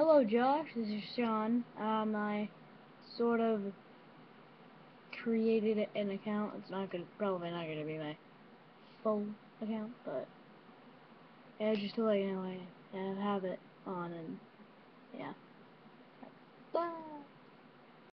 Hello, Josh. This is Sean. Um, I sort of created an account. It's not gonna, probably not gonna be my full account, but yeah, just to let you know, I, have it. on and.